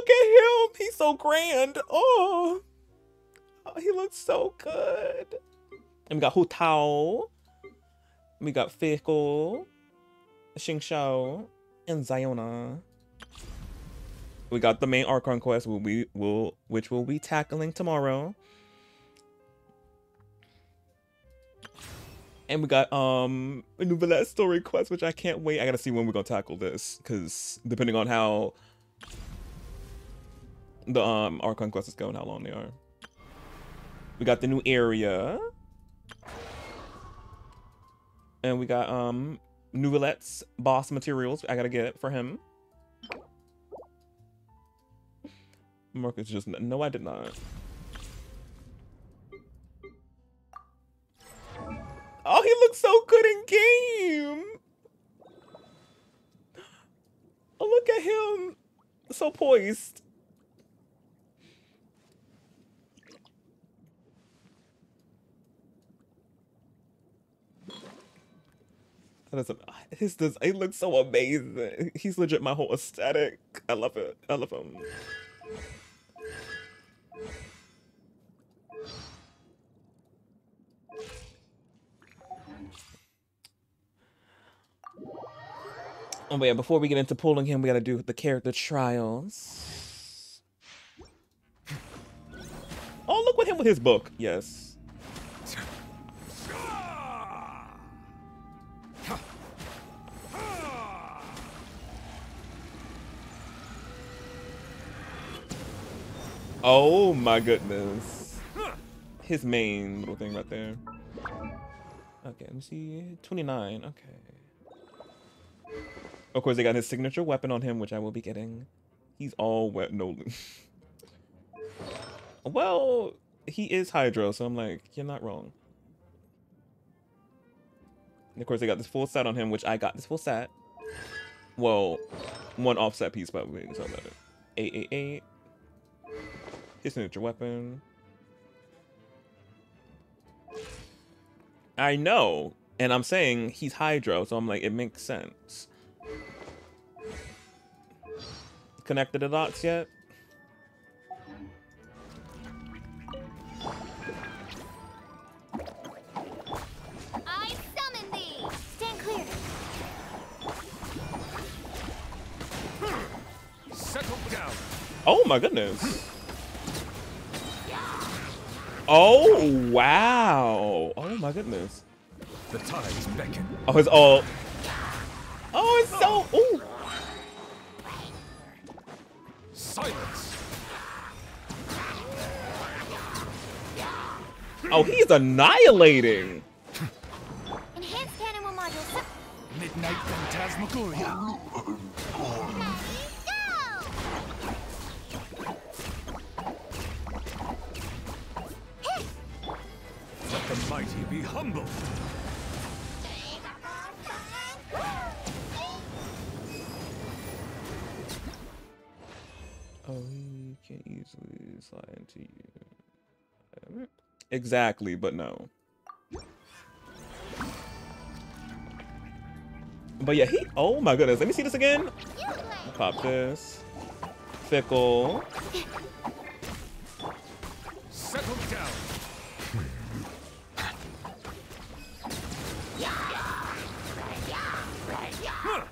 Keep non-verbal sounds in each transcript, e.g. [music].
look at him. He's so grand. Oh, oh he looks so good. And we got Hu Tao. We got Fischl, Xing Shao, and Diona. We got the main Archon quest, will we will which we'll be tackling tomorrow. And we got um a Neuvillette story quest, which I can't wait. I gotta see when we're gonna tackle this, because depending on how the um Archon quest is going, how long they are. We got the new area. And we got um Neuvillette's boss materials. I gotta get it for him. Marcus just no, I did not. Oh, he looks so good in game. Oh, look at him, so poised. His does looks so amazing. He's legit my whole aesthetic. I love it. I love him. Oh, yeah, before we get into pulling him, we gotta do the character trials. Oh, look what him with his book. Yes. Oh my goodness. His main little thing right there. Okay, let me see. 29. Okay. Of course, they got his signature weapon on him, which I will be getting. He's all wet. No. [laughs] well, he is Hydro, so I'm like, you're not wrong. And of course, they got this full set on him, which I got this full set. Well, one offset piece, but we can talk about it. 888. His signature weapon. I know, and I'm saying he's Hydro, so I'm like, it makes sense. Connected the dots yet? I summon thee. Stand clear. Settle down. Oh my goodness. Oh wow. Oh my goodness. The tides beckon. Oh, it's all. Oh, it's so. Ooh. Silence. Oh, he is annihilating. Enhanced animal module. Midnight Phantasmagoria. Easily slide into you. Exactly, but no. But yeah, he. Oh my goodness. Let me see this again. Pop this. Fischl. Settle down.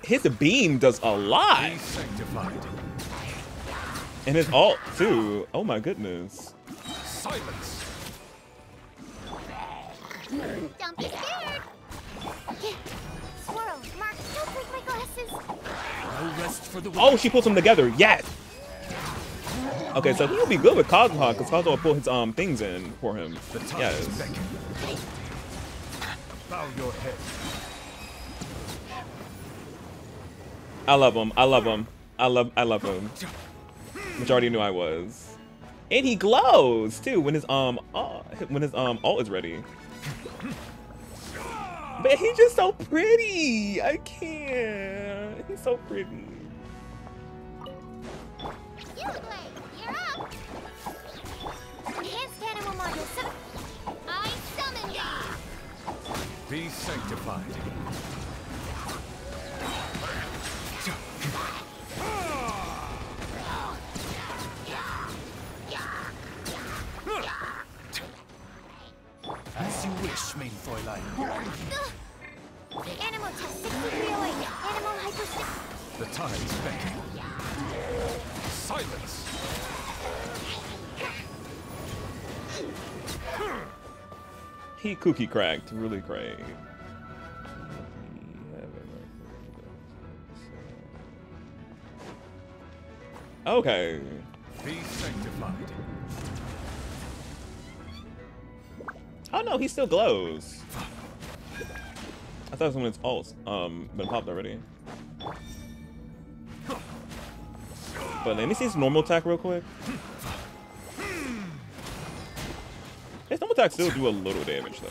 His beam does a lot. Be sanctified. And his alt, too. Oh my goodness. Silence. Don't be scared. Swirl, Mark, don't break my glasses. No rest for the Oh, she pulls them together. Yes. Okay, so he'll be good with Cosmo because Cosmo will pull his um things in for him. The Yes. Bow your head. I love him. I love him. I love I love him. Which I already knew I was. And he glows too when his um uh, when his um alt is ready. But he's just so pretty. I can't. He's so pretty. Uglay, you're up. Enhanced animal module. I summon thee. Be sanctified. Line. Animal test 6308. Animal hyper The tides beckon. Silence! He cookie cracked, really great. Okay. Be sanctified. Oh no, he still glows. I thought it was when its alt um been popped already. But let me see his normal attack real quick. His normal attack still do a little damage though.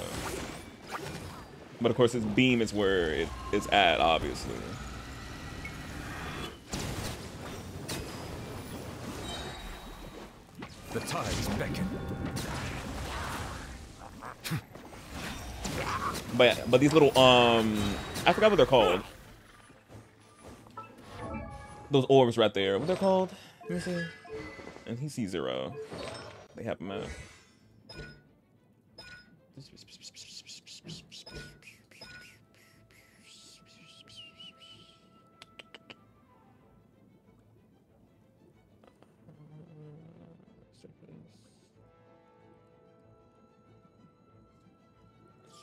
But of course his beam is where it is at, obviously. The tides beckon. But but these little um I forgot what they're called. Those orbs right there. What they're called? Let me see. And he sees zero. They have him out.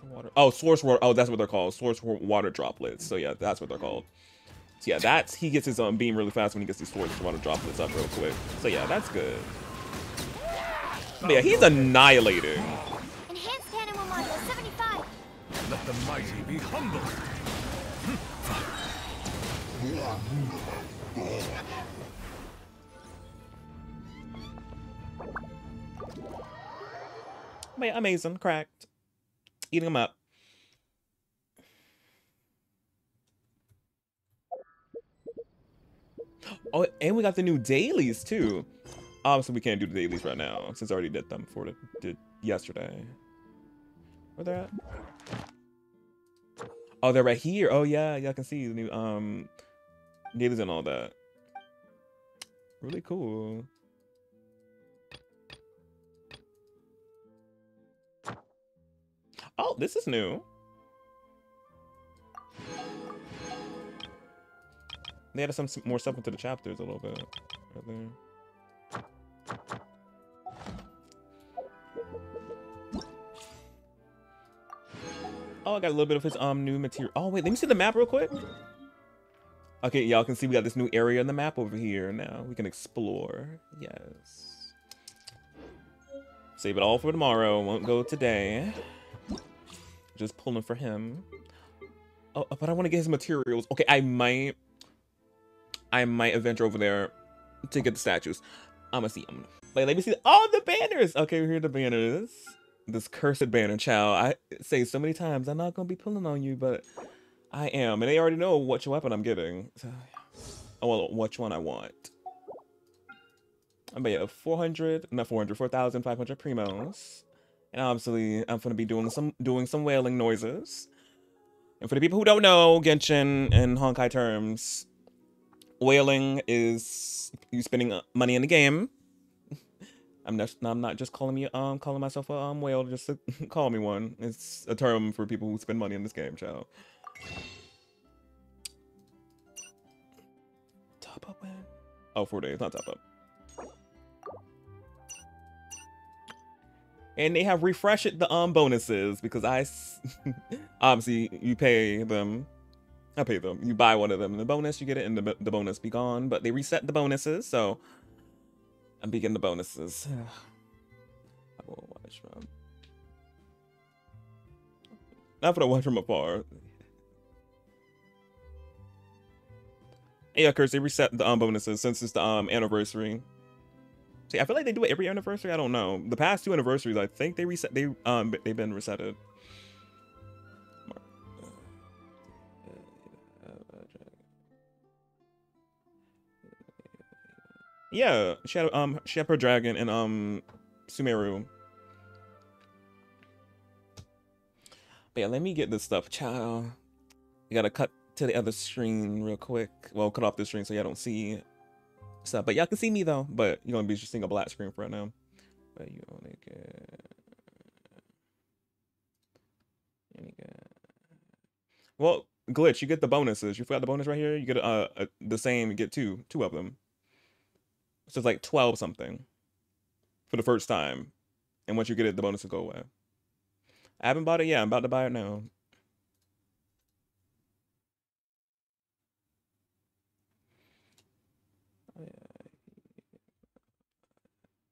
Water. Oh, source water. Oh, that's what they're called. Source wa- water droplets. So yeah, that's what they're called. So yeah, that's he gets his um beam really fast when he gets these source water droplets up real quick. So yeah, that's good. But yeah, he's annihilating. Enhanced animal module 75. Let the mighty be humble. But yeah, amazing, cracked, eating them up. Oh, and we got the new dailies too. Obviously, we can't do the dailies right now since I already did them for the did yesterday. Where they're at? Oh, they're right here. Oh yeah, y'all can see the new um dailies and all that. Really cool. Oh, this is new. They added some more stuff into the chapters a little bit. Right there. Oh, I got a little bit of his um new material. Oh wait, let me see the map real quick. Okay, y'all can see we got this new area in the map over here now. We can explore. Yes. Save it all for tomorrow. Won't go today. Just pulling for him. Oh, uh, but I want to get his materials. Okay, I might. I might venture over there to get the statues. I'm gonna see them. Wait, let me see. Oh, the banners. Okay, here are the banners. This cursed banner, child. I say so many times, I'm not gonna be pulling on you, but I am, and they already know which weapon I'm getting. So, oh well, which one I want. But yeah, 400, not 400, 4,500 primos. And obviously, I'm gonna be doing some doing some wailing noises. And for the people who don't know Genshin and Honkai terms, whaling is you spending uh, money in the game. [laughs] I'm not. I'm not just calling me um calling myself a um whale just to [laughs] call me one. It's a term for people who spend money in this game, child. Top up when? Oh, four days, not top up. And they have refreshed the um bonuses because I [laughs] obviously you pay them. I pay them. You buy one of them, and the bonus you get it, and the, the bonus be gone. But they reset the bonuses, so I'm beginning the bonuses. [sighs] I will watch from. Not for the watch from afar. Yeah, Curse, they reset the um bonuses since it's the um anniversary. See, I feel like they do it every anniversary. I don't know. The past two anniversaries, I think they reset. They um they've been resetted. Yeah, Shadow um Shepherd Dragon and um Sumeru. But yeah, let me get this stuff, child. You gotta cut to the other screen real quick. Well, cut off the screen so y'all don't see stuff. But y'all can see me though. But you're gonna be just seeing a black screen for right now. But you only get Well, glitch, you get the bonuses. You forgot the bonus right here. You get uh, uh the same. You get two, two of them. So it's like twelve something for the first time, and once you get it, the bonuses go away. I haven't bought it yet. I'm about to buy it now. Oh, yeah.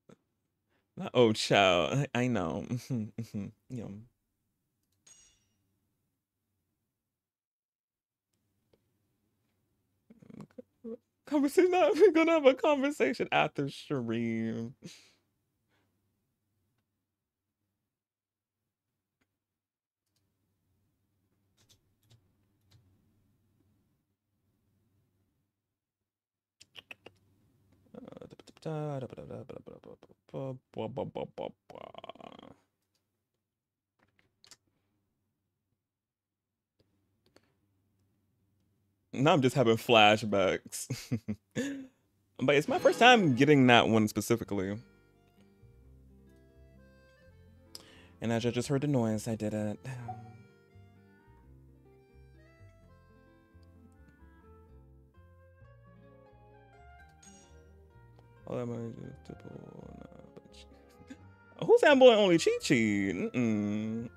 Not- Oh, child. I know. Mhm, mhm, Yum. Conversation. We're gonna have a conversation after stream. Now I'm just having flashbacks. [laughs] but it's my first time getting that one specifically. And as I just heard the noise, I did it. Oh, that might just Who's that boy only Chi Chi? Mm-mm.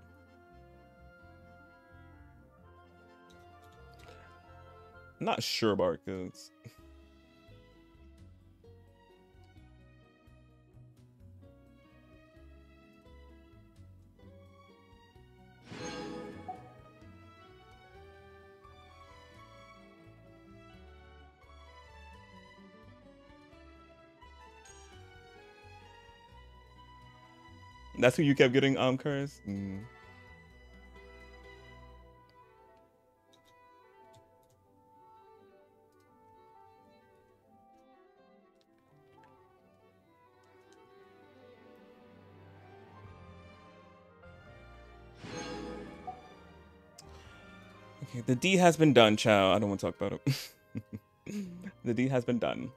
Not sure about Barcus. That's who you kept getting, um, Curse? Mm. Okay, the D has been done, Chow. I don't want to talk about it. [laughs] the D has been done.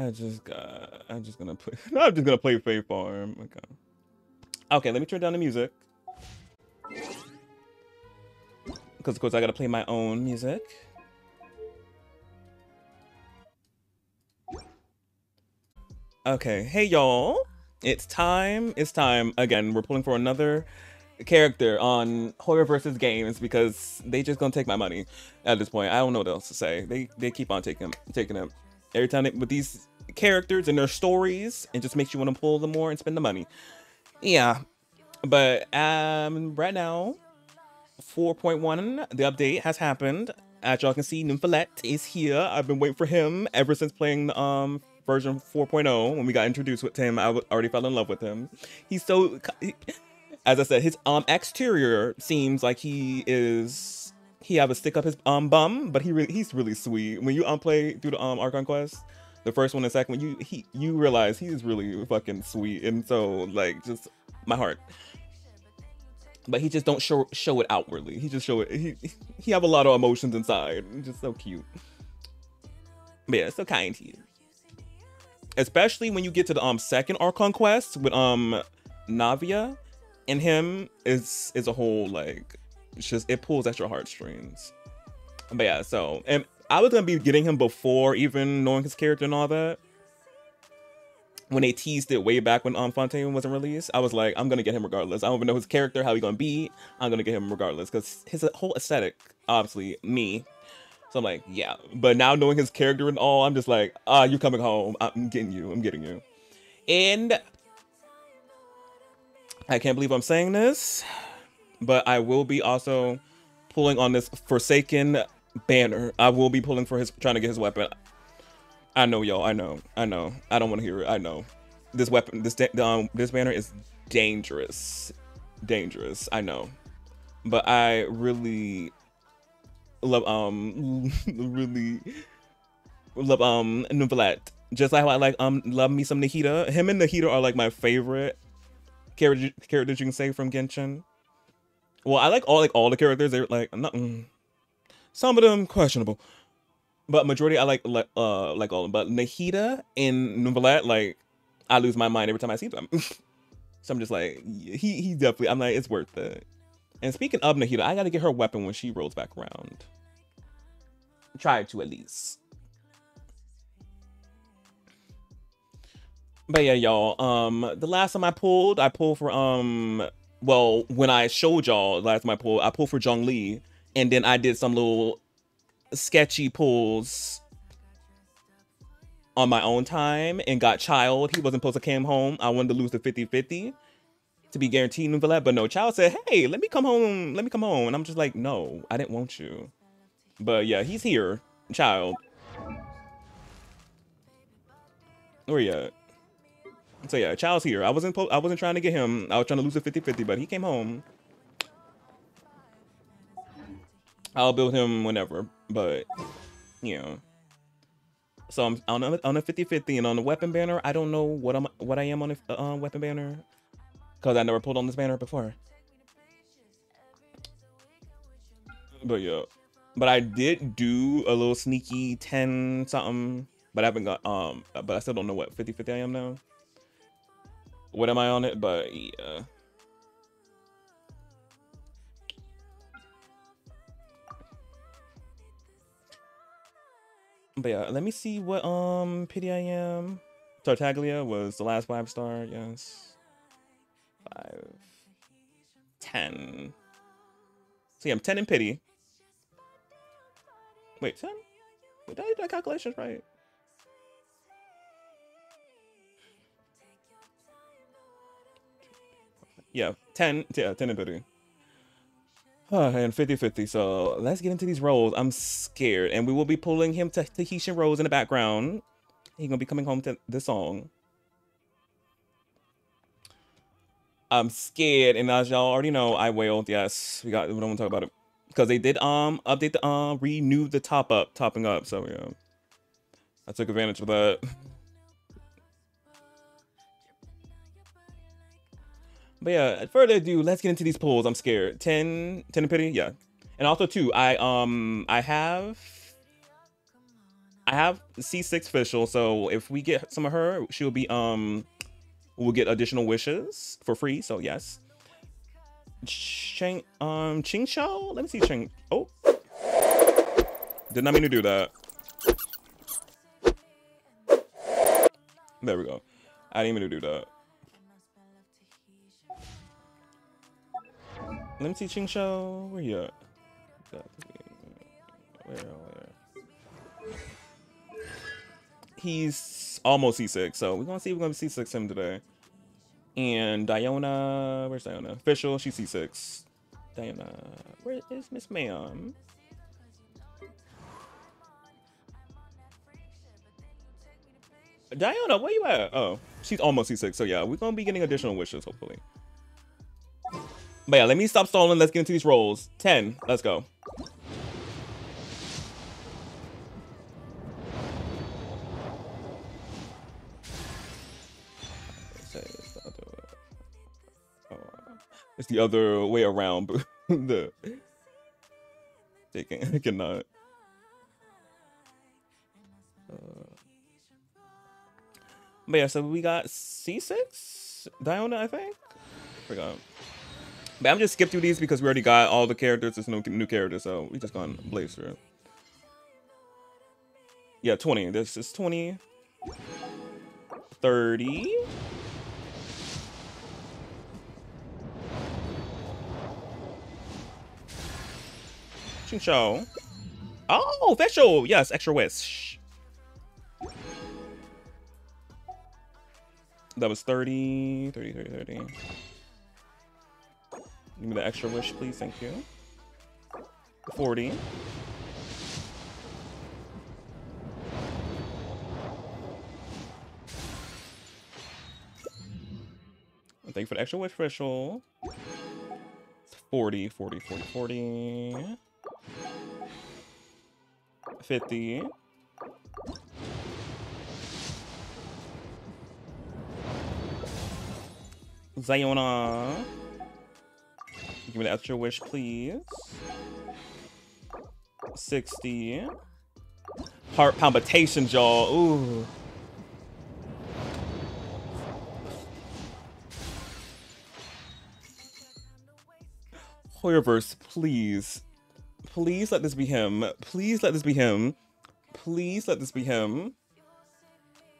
I just got. [laughs] I'm just gonna play. No, I'm just gonna play Faith Farm. Okay. Okay, let me turn down the music. Because of course I gotta play my own music. Okay, hey y'all. It's time. It's time. Again, we're pulling for another character on Hoyoverse games because they just gonna take my money at this point. I don't know what else to say. They they keep on taking taking it every time they, with these characters and their stories. and just makes you want to pull them more and spend the money. Yeah, but um, right now, 4.1, the update has happened. As y'all can see, Neuvillette is here. I've been waiting for him ever since playing the um version 4.0. When we got introduced with him, I already fell in love with him. He's so, as I said, his um exterior seems like he is he have a stick up his um bum, but he really he's really sweet. When you um play through the um Archon quest, the first one and second one, you he you realize he is really fucking sweet, and so like just my heart. But he just don't show show it outwardly. He just show it. He he have a lot of emotions inside. Just so cute. But yeah, so kind to you. Especially when you get to the um second Archon quest with um Navia, and him is is a whole like it's just it pulls at your heartstrings. But yeah, so and I was gonna be getting him before even knowing his character and all that. When they teased it way back when um Fontaine wasn't released, I was like, I'm gonna get him regardless. I don't even know his character, how he gonna be. I'm gonna get him regardless because his whole aesthetic, obviously me. So I'm like, yeah. But now knowing his character and all, I'm just like, ah, you're coming home? I'm getting you. I'm getting you. And I can't believe I'm saying this, but I will be also pulling on this Forsaken banner. I will be pulling for his, trying to get his weapon. I know, y'all. I know. I know. I don't want to hear it. I know. This weapon, this um, this banner is dangerous, dangerous. I know, but I really love um [laughs] really love um Neuvillette. Just like how I like um love me some Nahida. Him and Nahida are like my favorite character characters you can say from Genshin. Well, I like all like all the characters. They're like not, mm, some of them questionable, but majority I like like uh like all. of them. But Nahida and Neuvillette, like I lose my mind every time I see them. [laughs] so I'm just like, he he definitely. I'm like, it's worth it. And speaking of Nahida, I gotta get her weapon when she rolls back around. Try to at least. But yeah, y'all. Um, the last time I pulled, I pulled for um. Well, when I showed y'all last time I pulled, I pulled for Zhongli, and then I did some little sketchy pulls on my own time and got Childe. He wasn't supposed to come home. I wanted to lose the 50-50 to be guaranteed that. But no, Childe said, hey, let me come home. Let me come home. And I'm just like, no, I didn't want you. But yeah, he's here. Childe. Where you at? So yeah, Childe's here. I wasn't I wasn't trying to get him. I was trying to lose a 50-50, but he came home. I'll build him whenever, but you know. So I'm on a, on a 50-50 and on the weapon banner, I don't know what I'm what I am on a uh, weapon banner cuz I never pulled on this banner before. But yeah. But I did do a little sneaky 10 something, but I haven't got um but I still don't know what 50-50 I am now. What am I on it? But yeah. But yeah, let me see what um pity I am. Tartaglia was the last five star, yes. Five. Ten. So yeah, I'm ten in pity. Wait, ten? Wait, did I do that calculations right? Yeah, 10, yeah, 10 in pity. And 50-50, so let's get into these roles. I'm scared. And we will be pulling him to Tahitian Rose in the background. He's gonna be coming home to the song. I'm scared, and as y'all already know, I wailed. Yes, we got. We don't want to talk about it because they did um update the um renew the top up, topping up. So yeah, I took advantage of that. [laughs] But yeah, further ado, let's get into these pulls. I'm scared. 10, 10 in pity, yeah. And also too, I um I have I have C6 official, so if we get some of her, she'll be um we'll get additional wishes for free. So yes. Cheng um Xingqiu? Let me see Ching. Oh. Did not mean to do that. There we go. I didn't mean to do that. Let me see Xingqiu. Where you at? Where, where? He's almost C6, so we're gonna see if we're gonna C6 him today. And Diona, where's Diona? Official, she's C6. Diona, where is Miss Ma'am? Diona, where you at? Oh, she's almost C6, so yeah, we're gonna be getting additional wishes, hopefully. But yeah, let me stop stalling. Let's get into these rolls. 10. Let's go. It's the other way around, [laughs] but the they can I [laughs] cannot. Uh, but yeah, so we got C6 Diona, I think. Forgot. But I'm just skip through these because we already got all the characters. There's no new characters, so we just gonna blaze through. Yeah, 20. This is 20. 30. Xingqiu. Oh, official. Yes, extra wish. That was 30, 30, 30, 30. Give me the extra wish, please. Thank you. 40. And thank you for the extra wish, official. 40, 40, 40, 40. 50. Diona. Give me that extra wish, please. 60. Heart palpitations, y'all. Ooh. Hoyoverse, please. Please let this be him. Please let this be him. Please let this be him.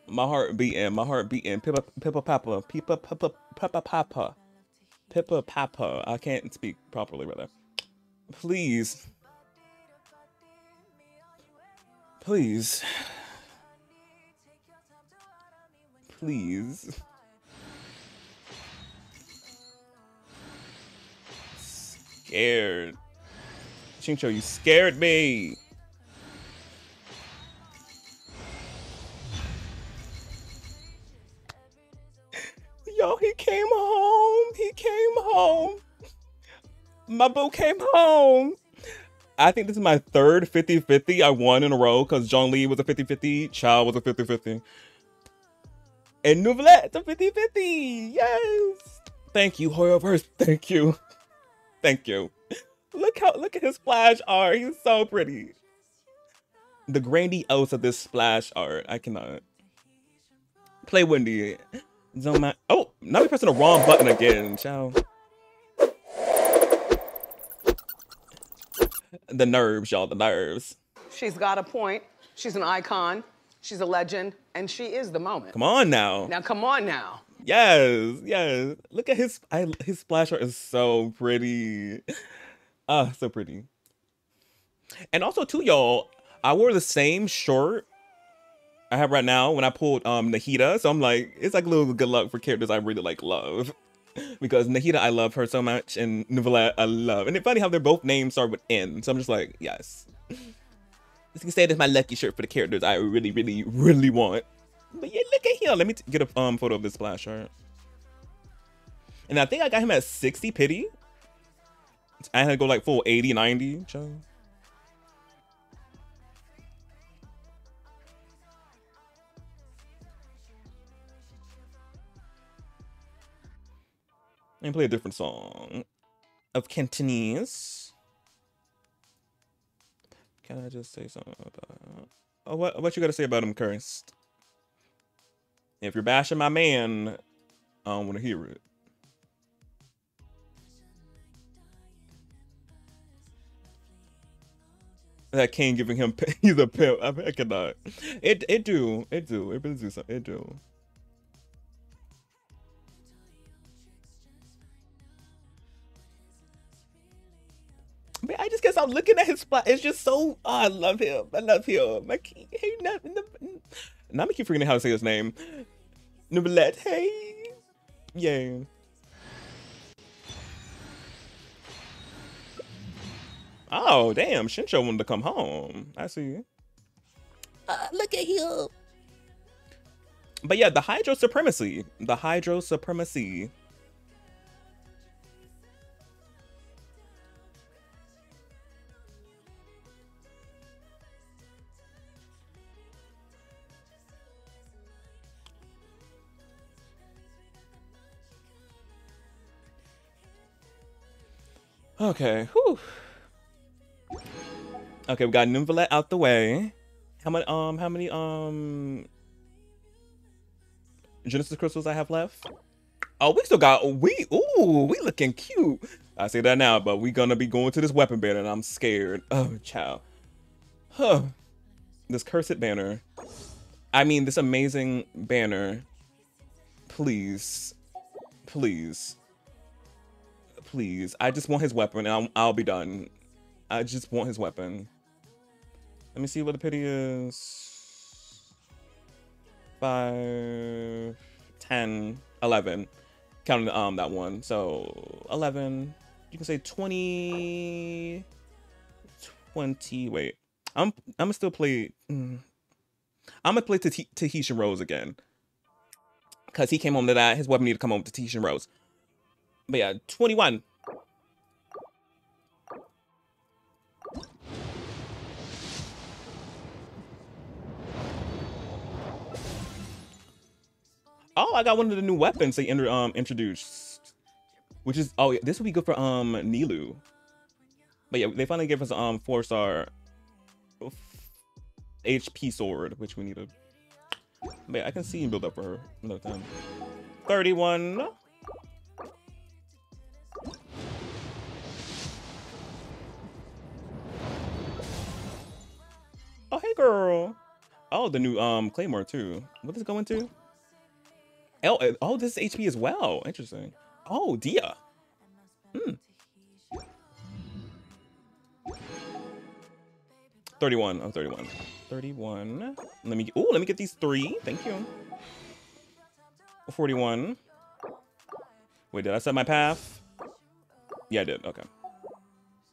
My heart beating. My heart beating. Pippa, pippa, papa. Pippa, papa, papa, papa. Pippa, Papa. I can't speak properly, rather. Please. Please. Please. Scared. Xingqiu, you scared me. Yo, he came home. He came home. My boo came home. I think this is my third 50 50 I won in a row because Zhongli was a 50 50, Childe was a 50 50. And Neuvillette, a 50 50. Yes. Thank you, Hoyoverse. Thank you. Thank you. Look how look at his splash art. He's so pretty. The grandiose of this splash art. I cannot. Play Wendy. Zoom out. Oh, now we're pressing the wrong button again. Ciao. The nerves, y'all. The nerves. She's got a point. She's an icon. She's a legend, and she is the moment. Come on now. Now, come on now. Yes, yes. Look at his I, his splash art is so pretty. Ah, so pretty. And also too, y'all, I wore the same short I have right now when I pulled um Nahida. So I'm like, it's like a little good luck for characters I really like love. [laughs] because Nahida, I love her so much, and Neuvillette, I love. And it's funny how they're both names start with N. So I'm just like, yes. This can say that's my lucky shirt for the characters I really, really, really want. But yeah, look at him. Let me get a um photo of this splash art. And I think I got him at 60 pity. I had to go like full 80, 90. Joe. And play a different song of Cantonese. Can I just say something about? Oh, what what you got to say about him, cursed? If you're bashing my man, I don't want to hear it. That king giving him [laughs] he's a pimp. I, I cannot. It it do it do it really do something. It do. But I just guess I'm looking at his spot. It's just so. Oh, I love him. I love him. I keep, hey, not, not, now I keep forgetting how to say his name. Neuvillette. Hey. Yay. Oh, damn. Xingqiu wanted to come home. I see. Uh, look at him. But yeah, the Hydro Supremacy. The Hydro Supremacy. Okay. Whew. Okay, we got Neuvillette out the way. How many um how many um Genesis crystals I have left? Oh, we still got we ooh, we looking cute. I say that now, but we gonna be going to this weapon banner and I'm scared. Oh child. Huh. This cursed banner. I mean this amazing banner. Please. Please. Please. I just want his weapon and I'll, I'll be done. I just want his weapon. Let me see what the pity is. 5, 10, 11. Counting the um that one. So 11. You can say 20. 20. Wait. I'm I'm gonna still play. Mm, I'm gonna play Tah- Tahitian Rose again. Cause he came home to that. His weapon need to come home to Tahitian Rose. But yeah, 21. Oh, I got one of the new weapons they um introduced, which is oh yeah, this would be good for um Nilou. But yeah, they finally gave us um four star HP sword, which we need to. But yeah, I can see and build up for her another time. Thirty-one. Girl. Oh, the new um Claymore too. What is it go into? Oh, uh, oh, this is HP as well. Interesting. Oh, Dia. Hmm. 31. Oh, 31. 31. Let me oh, let me get these three. Thank you. 41. Wait, did I set my path? Yeah, I did. Okay.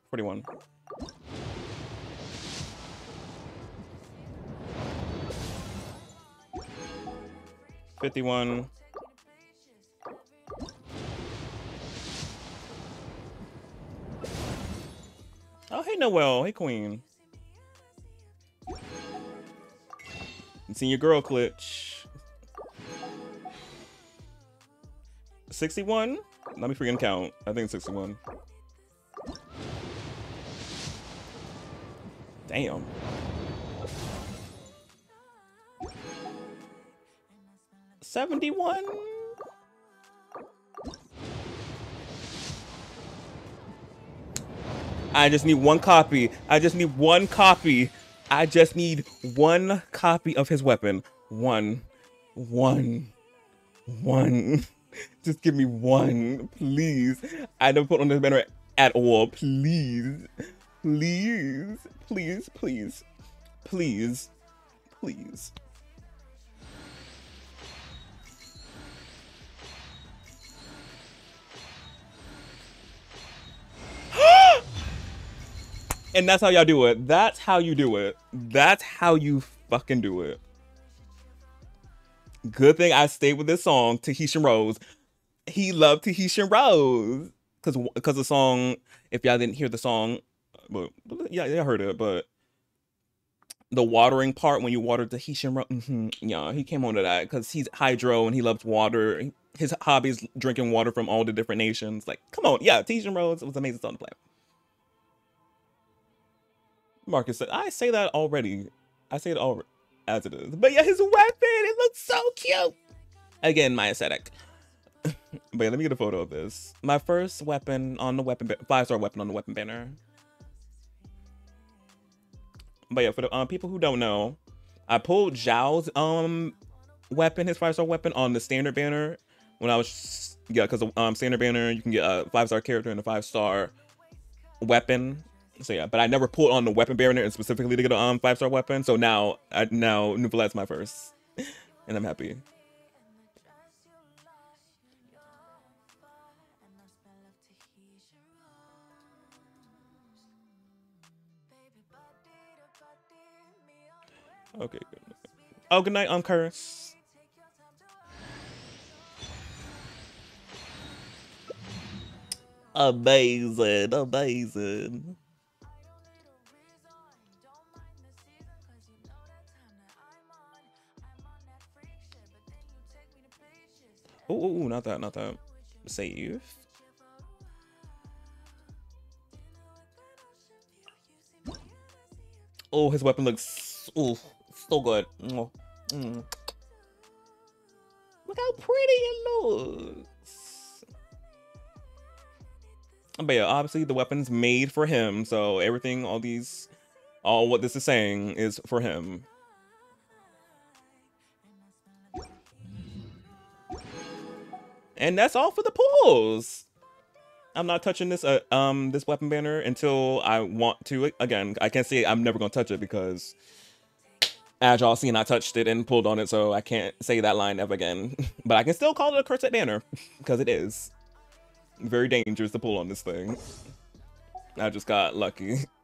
41. Fifty-one. Oh, hey, Noelle. Hey, Queen. Seen your girl glitch. 61? Let me freaking count. I think it's 61. Damn. Seventy-one. I just need one copy. I just need one copy. I just need one copy of his weapon. One. One. One. [laughs] Just give me one, please. I never put on this banner at all. Please. Please. Please. Please. Please. Please. And that's how y'all do it. That's how you do it. That's how you fucking do it. Good thing I stayed with this song, Tahitian Rose. He loved Tahitian Rose. Cause, Cause the song, if y'all didn't hear the song, but yeah, I heard it, but the watering part when you water Tahitian Rose, hmm yeah, he came on to that because he's hydro and he loves water. His hobby is drinking water from all the different nations. Like, come on, yeah, Tahitian Rose was amazing song to play. Marcus said, I say that already. I say it all as it is. But yeah, his weapon, it looks so cute. Again, my aesthetic. [laughs] but yeah, let me get a photo of this. My first weapon on the weapon, five star weapon on the weapon banner. But yeah, for the um, people who don't know, I pulled Zhao's um weapon, his five star weapon, on the standard banner when I was yeah, because um standard banner you can get a five star character and a five star weapon so yeah, but I never pulled on the weapon baronet and specifically to get a um five star weapon. So now I now Neuvillette my first, and I'm happy. Okay, good. Oh, good night, um, Curse. Amazing, amazing. Oh, oh, oh, not that, not that. Save. Oh, his weapon looks oh, so good. Mm. Look how pretty it looks. But yeah, obviously the weapon's made for him, so everything, all these, all what this is saying is for him. And that's all for the pulls. I'm not touching this uh, um this weapon banner until I want to. Again, I can't say I'm never gonna touch it because as y'all seen, I touched it and pulled on it, so I can't say that line ever again. [laughs] but I can still call it a corset banner [laughs] because it is very dangerous to pull on this thing. I just got lucky. [laughs]